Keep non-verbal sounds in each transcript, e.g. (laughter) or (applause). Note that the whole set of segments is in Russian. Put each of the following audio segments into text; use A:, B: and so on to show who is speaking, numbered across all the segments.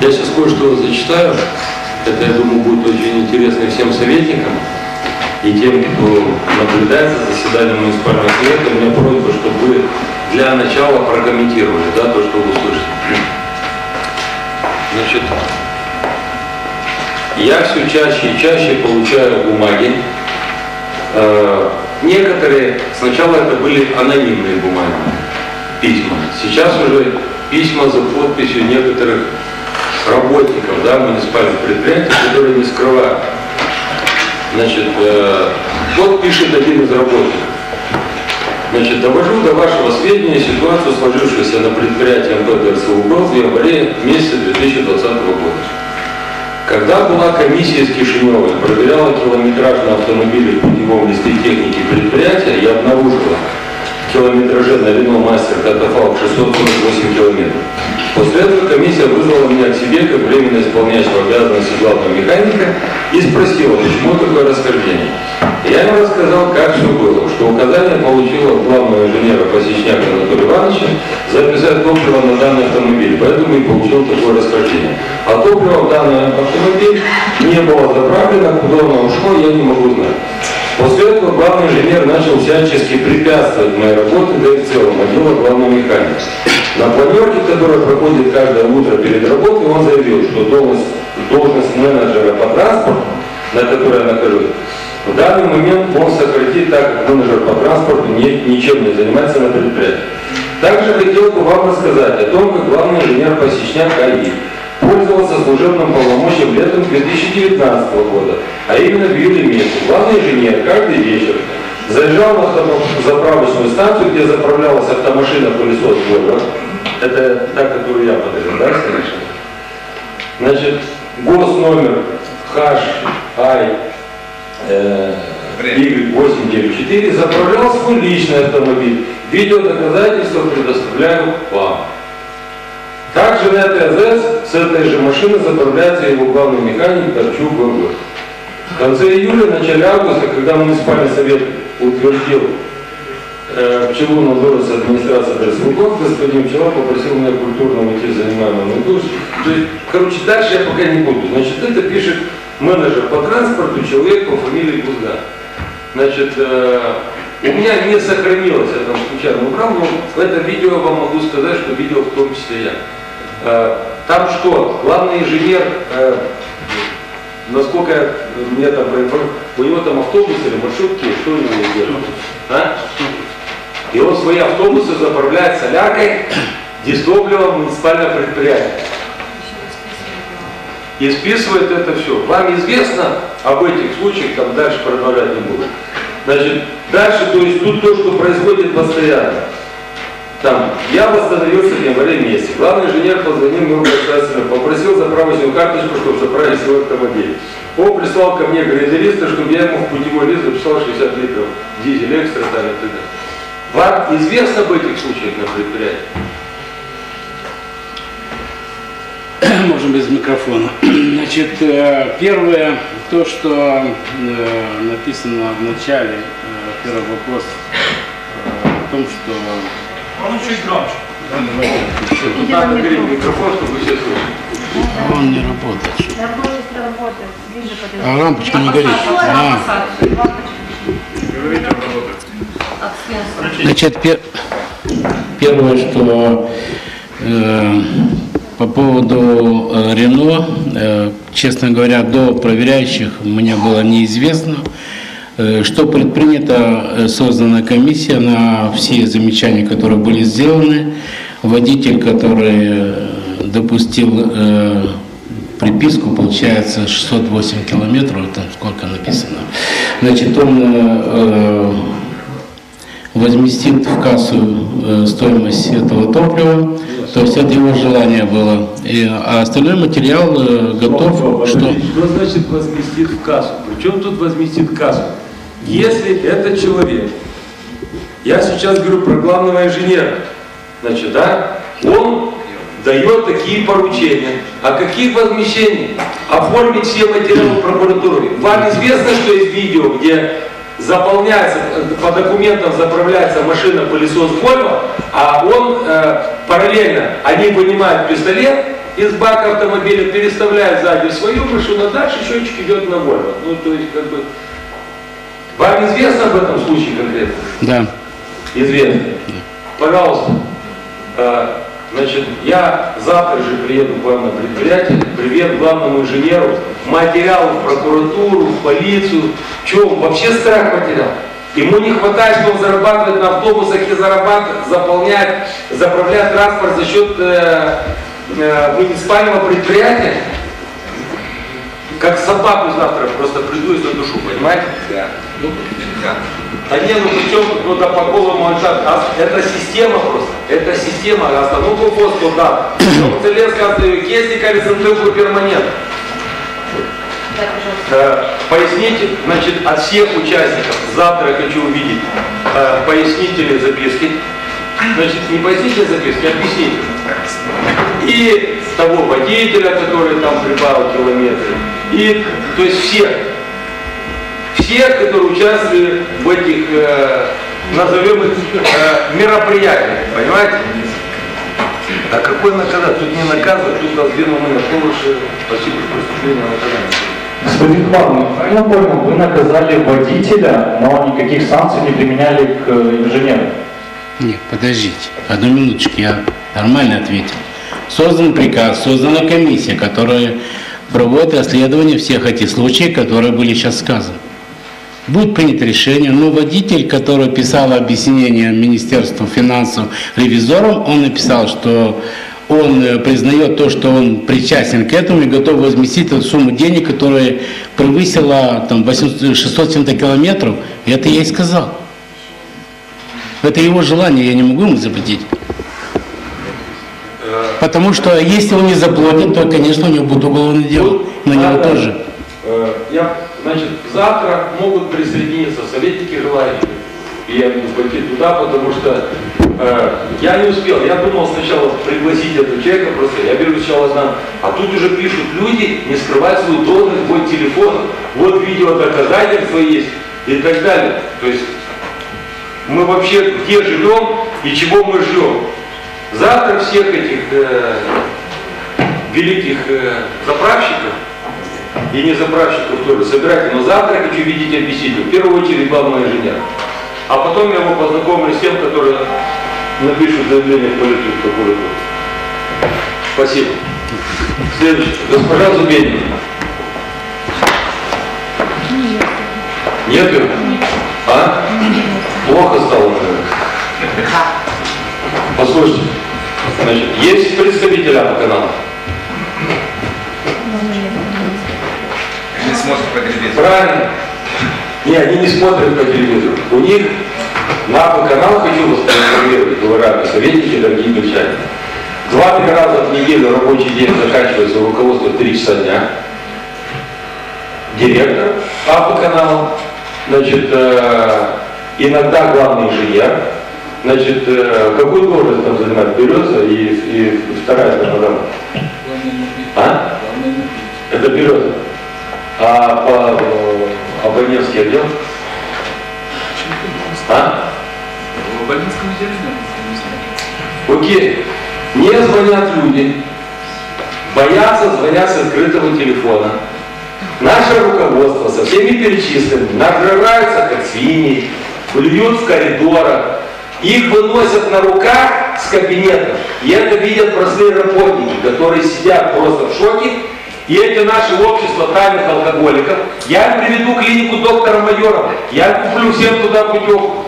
A: Я сейчас кое-что зачитаю. Это, я думаю, будет очень интересно всем советникам и тем, кто наблюдает за заседанием муниципального совета. У меня просьба, чтобы вы для начала прокомментировали да, то, что вы услышите. Значит, я все чаще и чаще получаю бумаги. Э, некоторые, сначала это были анонимные бумаги, письма. Сейчас уже письма за подписью некоторых работников да, муниципальных предприятий, которые не скрывают. Значит, э, вот пишет один из работников. Значит, довожу до вашего сведения ситуацию, сложившуюся на предприятии МПД РСУБ в январе месяце 2020 года. Когда была комиссия из Кишинева проверяла километраж на автомобиле в путевом листе техники предприятия, я обнаружила километраже на Рено Мастер Катафал 648 километров. После этого комиссия вызвала меня к себе как временно исполняющего обязанности главного механика и спросила, почему такое расхождение. Я им рассказал, как все было, что указание получила главного инженера Посечняка Анатолия Ивановича записать топливо на данный автомобиль, поэтому и получил такое расхождение. А топливо в данный автомобиль не было заправлено, куда оно ушло, я не могу знать. После этого главный инженер начал всячески препятствовать моей работе, да и в целом отдела главного механика. На планерке, которая проходит каждое утро перед работой, он заявил, что должность, должность менеджера по транспорту, на которой я нахожусь, в данный момент он сократит, так как менеджер по транспорту не, ничем не занимается на предприятии. Также хотел бы вам рассказать о том, как главный инженер Посечняк АИ пользовался служебным полномочием летом 2019 года, а именно в июле месяце. Главный инженер каждый вечер заезжал на заправочную станцию, где заправлялась автомашина пылесос Volvo. Это та, которую я подарил, да, слышали? Значит, гос номер HI э, Y894 заправлял свой личный автомобиль. Видеодоказательства предоставляю вам. Также на этой АЗС с этой же машины заправляется его главный механик Торчук ГГ. В конце июля, начале августа, когда муниципальный совет утвердил э, пчелу с администрации Дресвуков, господин Пчела попросил меня культурно уйти в занимаемую должность. То есть, короче, дальше я пока не буду. Значит, это пишет менеджер по транспорту, человек по фамилии Кузга. Значит, э, у меня не сохранилось это случайно убрал, но это видео я вам могу сказать, что видео в том числе я. Э, там что? Главный инженер, э, насколько мне там у него там автобус или маршрутки, что у него делают? А? И он свои автобусы заправляет соляркой, дистопливом муниципальное предприятие. И списывает это все. Вам известно об этих случаях, там дальше продолжать не буду. Значит, дальше, то есть тут то, что происходит постоянно. Там, я восстановился в январе месяце. Главный инженер позвонил мне государственному, попросил заправочную карточку, чтобы заправить свой автомобиль. Он прислал ко мне грейдериста, чтобы я ему в путевой лист записал 60 литров дизель экстра там и т.д. Вам известно об этих случаях на предприятии? (coughs)
B: Можем без микрофона. (coughs) Значит, э, первое, то, что э, написано в начале, э, первый вопрос о том, что
C: Он чуть громче.
A: Надо говорить микрофон, чтобы все слышали.
B: он не работает.
D: Работает, работает. Вижу, подожди.
B: А лампочка не горит. А,
C: работает.
B: значит, пер- первое, что э, по поводу э, Рено, э, честно говоря, до проверяющих мне было неизвестно, э, что предпринята э, создана комиссия на все замечания, которые были сделаны. Водитель, который э, допустил э, приписку, получается 608 километров, там сколько написано. Значит, он э, возместит в кассу э, стоимость этого топлива, то есть это его желание было. И, а остальной материал э, готов, что...
A: Что значит возместит в кассу? Причем тут возместит кассу? Если этот человек, я сейчас говорю про главного инженера, значит, да, он дает такие поручения. А каких возмещений? Оформить все материалы прокуратуры. Вам известно, что есть видео, где заполняется, по документам заправляется машина пылесос Volvo, а он э, параллельно, они вынимают пистолет из бака автомобиля переставляет сзади свою машину, а дальше счетчик идет на Вольво. Ну, то есть, как бы... Вам известно об этом случае конкретно?
B: Да.
A: Известно. Пожалуйста, э, значит, я завтра же приеду к вам на предприятие, привет главному инженеру, материал в прокуратуру, в полицию. Че, он вообще страх потерял? Ему не хватает, что он зарабатывает на автобусах и зарабатывает, заполняет, заправляет транспорт за счет э, э, муниципального предприятия. Как собаку завтра просто приду и задушу, понимаете? Да. Ну, да не, ну причем ну да по голому а это система просто. Это система. Остановку пост туда. Ну, Целенская остается кестика или перманент. Э, поясните, значит, от всех участников, завтра я хочу увидеть э, пояснительные записки. Значит, не пояснительные записки, а объяснительные. И того водителя, который там прибавил километры. И, то есть всех. Всех, которые участвовали в этих, э, назовем их, э, мероприятиях. Понимаете? А какой наказать? Тут не наказывают, тут раздвинуты на повыше спасибо преступления наказания.
E: Господин Хван, правильно понял, вы наказали водителя, но никаких санкций не применяли к инженеру?
B: Нет, подождите, одну минуточку, я нормально ответил. Создан приказ, создана комиссия, которая проводит расследование всех этих случаев, которые были сейчас сказаны. Будет принято решение, но водитель, который писал объяснение Министерству финансов ревизорам, он написал, что он э, признает то, что он причастен к этому и готов возместить эту сумму денег, которая превысила там, 800, 600 километров. И это я и сказал. Это его желание, я не могу ему запретить. Потому что если он не заплатит, то, конечно, у него будет уголовное дело. На него тоже.
A: Э, я, значит, завтра могут присоединиться советники желающие и я буду пойти туда, потому что э, я не успел. Я думал сначала пригласить этого человека просто. Я беру сначала знам. А тут уже пишут люди, не скрывать свою должность, вот телефон, вот видео доказательства есть и так далее. То есть мы вообще где живем и чего мы ждем. Завтра всех этих э, великих э, заправщиков и не заправщиков тоже собирайте, но завтра хочу видеть объяснителя. В первую очередь главного инженера. А потом я его познакомлю с тем, которые напишут заявление в полицию прокуратуру. Спасибо. Следующий. Госпожа Зубенина. Нет ее? А? Плохо стало, наверное. Послушайте. Значит, есть представители канала?
F: Не смотрят по телевизору.
A: Правильно. Не, они не смотрят по телевизору. У них на канал хочу вас проинформировать, уважаемые советники, дорогие мельчане. Два-три раза в неделю рабочий день заканчивается у руководства в 3 часа дня. Директор автоканала, значит, э, иногда главный инженер, значит, э, какую должность там занимает Береза и, и вторая там А? Это Береза. А по Абонентский отдел? А?
F: В абонентском отделе
A: Окей. Не звонят люди, боятся звонят с открытого телефона. Наше руководство со всеми перечисленными нажираются, как свиньи, плюют в коридорах, их выносят на руках с кабинета. И это видят простые работники, которые сидят просто в шоке и эти наши общества тайных алкоголиков, я им приведу клинику доктора Майорова, я куплю всем туда путевку.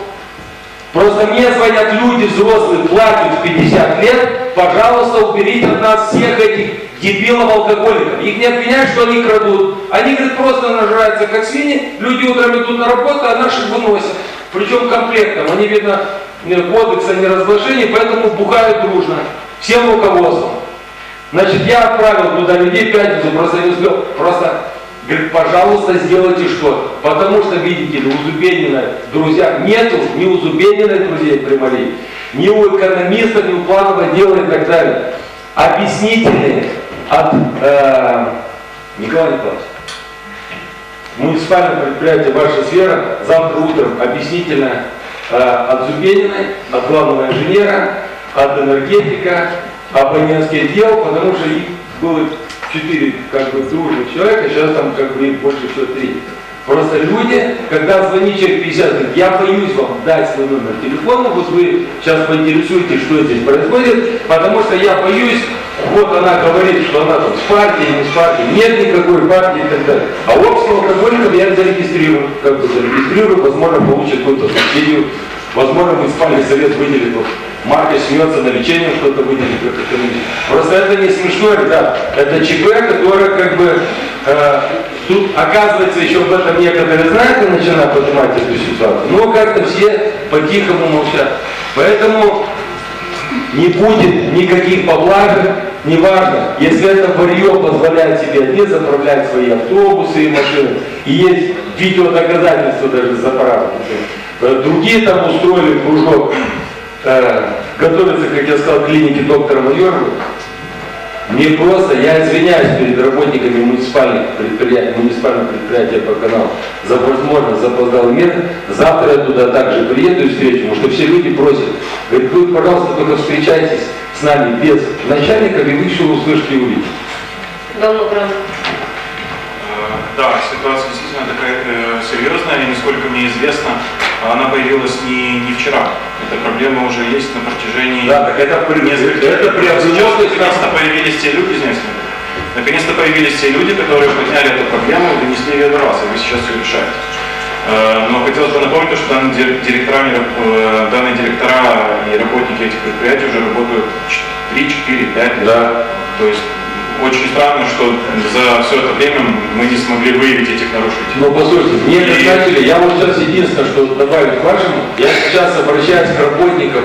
A: Просто мне звонят люди взрослые, платят в 50 лет, пожалуйста, уберите от нас всех этих дебилов алкоголиков. Их не обвиняют, что они крадут. Они, говорят, просто нажираются как свиньи, люди утром идут на работу, а наших выносят. Причем комплектом. Они, видно, кодекса неразглашения, поэтому бухают дружно. Всем руководством. Значит, я отправил туда людей пятницу, просто не успел. Просто говорит, пожалуйста, сделайте что. Потому что, видите ли, у Зубенина друзья нету, ни у Зубенина друзей при ни у экономиста, ни у планового дела и так далее. Объяснительные от э, Николая Николаевича. Муниципальное предприятие «Ваша сфера» завтра утром объяснительная э, от Зубениной, от главного инженера, от энергетика, абонентский отдел, потому что их было четыре как бы дружных человека, сейчас там как бы больше всего три. Просто люди, когда звонит человек 50, говорит, я боюсь вам дать свой номер телефона, вот вы сейчас поинтересуетесь, что здесь происходит, потому что я боюсь, вот она говорит, что она там с партией, не с партией, нет никакой партии и так далее. А общество алкоголиков я зарегистрирую, как бы зарегистрирую, возможно, получит какую-то субсидию, возможно, муниципальный совет выделит, вот, Марка смеется на лечение, что-то выделит, как это Просто это не смешно, ребят, это ЧП, которое как бы э, Тут, оказывается, еще об этом некоторые знают и начинают поднимать эту ситуацию. Но как-то все по-тихому молчат. Поэтому не будет никаких поблажек, неважно, если это варье позволяет себе не заправлять свои автобусы и машины, и есть видеодоказательства даже заправки. Другие там устроили кружок, э, готовятся, как я сказал, клиники доктора Майорова, мне просто, я извиняюсь перед работниками муниципальных предприятий, муниципального предприятия по каналу за возможно запоздалый метод. Завтра я туда также приеду и встречу, потому что все люди просят. Говорит, вы, пожалуйста, только встречайтесь с нами без начальника, и вы еще услышите и увидите.
D: Прям.
C: Да, ситуация действительно такая э, серьезная, и насколько мне известно, она появилась не, не вчера. Эта проблема уже есть на протяжении
A: Да, так это, при-
C: нескольких
A: это есть
C: наконец-то появились те люди, извиняюсь, наконец-то появились те люди, которые подняли эту проблему и донесли ее до вас, и вы сейчас ее решаете. Э, Но хотелось бы напомнить, что данные дир- директора, э, данные директора и работники этих предприятий уже работают 3, 4, 5 лет.
A: Да.
C: То есть очень странно, что за все это время мы не смогли выявить этих нарушителей.
A: Ну, послушайте, мне как
C: И-
A: начали, я вот сейчас единственное, что добавить к вашему, я сейчас обращаюсь к работникам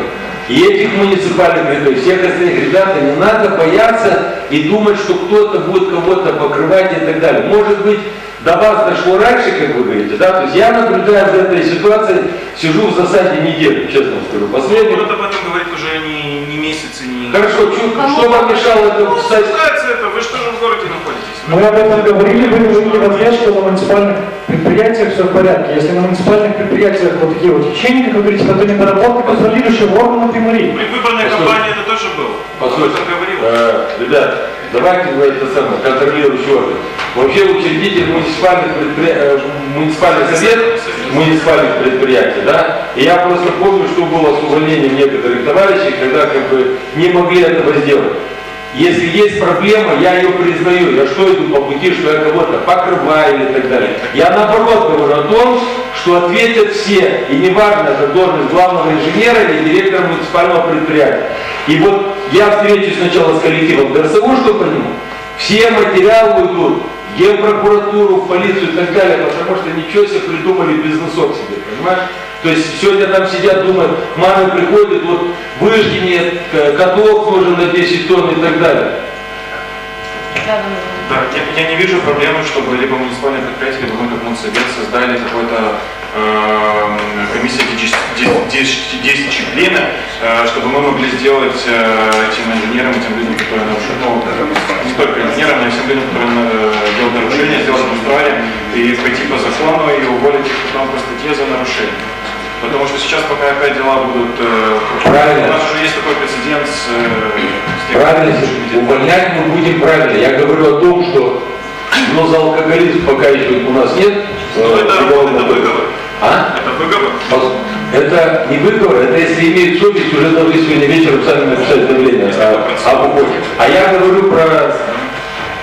A: и этих муниципальных предприятий, всех остальных, ребята, не надо бояться и думать, что кто-то будет кого-то покрывать и так далее. Может быть, до вас дошло раньше, как вы говорите, да? То есть я наблюдаю за этой ситуацией, сижу в засаде неделю, честно вам скажу. Последний...
C: Город об этом говорит уже не, не месяц и не...
A: Хорошо, чё- что вам мешало это встать?
C: Это, вы что же в городе находитесь?
E: Мы об этом говорили, вы в ответ, что на муниципальных предприятиях все в порядке. Если на муниципальных предприятиях вот такие вот течения, как вы говорите, это недоработка контролирующего органа примари.
C: При выборной
A: Послушайте.
C: кампании это тоже было.
A: Послушайте, э, ребят, давайте вы это самое, контролирующий орган. Вообще учредитель муниципальных предприятий, муниципальный совет муниципальных предприятий, да, и я просто помню, что было с увольнением некоторых товарищей, когда как бы не могли этого сделать. Если есть проблема, я ее признаю. Я что иду по пути, что я кого-то покрываю или так далее. Я наоборот говорю о том, что ответят все. И неважно, это должность главного инженера или директора муниципального предприятия. И вот я встречусь сначала с коллективом ДРСУ, что по нему. Все материалы уйдут в генпрокуратуру, в полицию и так далее, потому что ничего себе придумали бизнесок себе, понимаешь? То есть сегодня там сидят, думают, мамы приходят, вот выжги мне, каток нужен на 10 тонн и так далее.
C: Да, я, я не вижу проблемы, чтобы либо муниципальное предприятие, либо мы как Мунсовет создали какой-то э, комиссию дисциплины, э, чтобы мы могли сделать э, тем инженерам, тем людям, которые нарушают, ну, не только инженерам, но и всем людям, которые э, делают нарушения, сделать обустройство и пойти по закону и уволить их потом по статье за нарушение. Потому что сейчас, пока опять дела будут... э,
A: Правильно.
C: У нас уже есть такой прецедент с... э, с тем,
A: Правильно, увольнять мы будем правильно. Я говорю о том, что ну, за алкоголизм пока еще у нас нет.
C: Ну,
A: э,
C: это,
A: уголовного
C: это выговор.
A: А?
C: Это выговор.
A: Это не выговор, это если имеют совесть, уже должны сегодня вечером сами написать заявление о, об уходе. А я говорю про,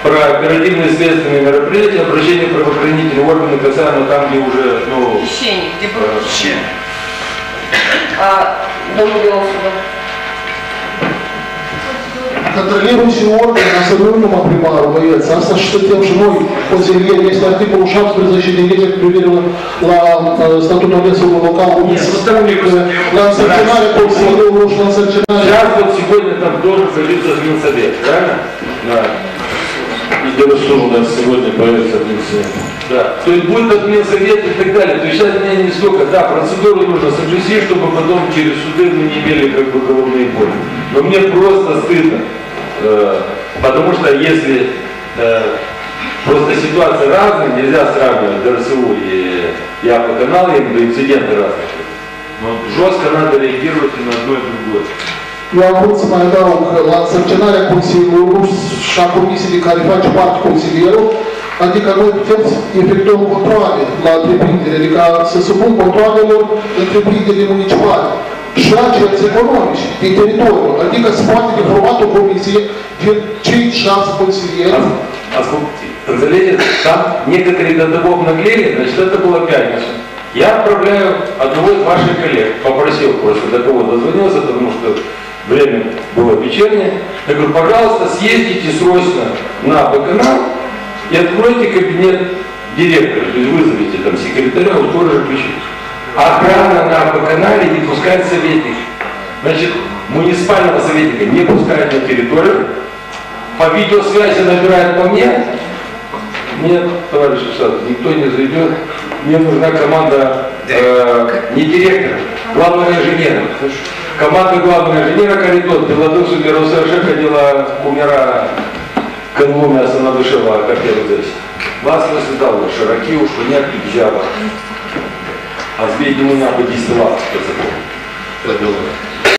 A: про оперативные следственные мероприятия, обращение в правоохранительные органы касаемо там, где уже, ну,
D: Хищение, где было
A: э,
D: хищение. А Дом Белого суда.
G: Контролирующий орган на современном примару боец, а со что тем же мой консильер, если артикул ШАПС при защите детей проверила на статут агентства локал
A: Нет, ну, там мне просто-
G: на Сарчинаре, по всему уж на Сарчинаре.
A: Сейчас вот сегодня там должен появиться Минсовет, правильно? Да.
H: И ДРСУ у нас сегодня появится Минсовет.
A: Да. То есть будет админсовет и так далее. То есть сейчас мне не столько, да, процедуру нужно соблюсти, чтобы потом через суды мы не имели как бы головные боли. Но мне просто стыдно. Э, потому что если э, просто ситуации разные, нельзя сравнивать ДРСУ и я по каналу, я имею в виду инциденты разные. Но жестко надо реагировать и на одно и другое.
G: Eu am vrut să mai adaug la însărcinarea Consiliului și a comisiei care face parte consilierul, adică noi putem efectuăm controle la întreprindere, adică să supun controlelor întreprinderile municipale și agenți economici din teritoriu, adică se poate de format o comisie din cei șase consilieri
A: Асфальти- Înțelegeți? Там некоторые до того обнаглели, значит, это было в пятницу. Я отправляю одного из ваших коллег, попросил просто до кого дозвонился, потому что время было вечернее. Я говорю, пожалуйста, съездите срочно на Баканал и откройте кабинет директора, то есть вызовите там секретаря, у сторожа ключи. Охрана на Баканале не пускает советника. Значит, муниципального советника не пускают на территорию, по видеосвязи набирают по мне. Нет, товарищ Шат, никто не зайдет. Мне нужна команда э, не директора, главного инженера. Команда главного инженера коридор, Белорусу Миросаша ходила, умира канву мясо надушила, как я вот здесь. Вас наседал, широки уж нет взяла. А змей ему действовать по закону.